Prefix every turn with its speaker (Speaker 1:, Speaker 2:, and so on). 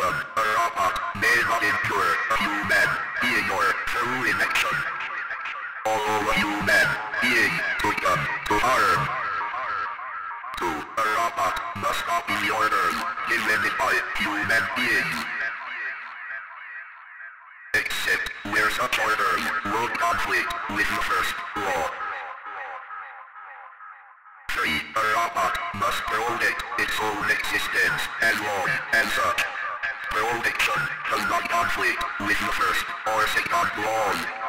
Speaker 1: human, a robot, may not endure human being or through inaction. All human being to them to harm. To a robot must copy orders given by human beings. Except where such orders will conflict with the first law. 3. A robot must protect its own existence as long as such protection does not conflict with the first or second laws